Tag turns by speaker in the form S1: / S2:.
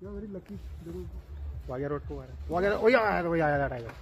S1: Very lucky ज़रूर
S2: वाघिया road को आ रहा है। वाघिया वही आया वही आया था टाइगर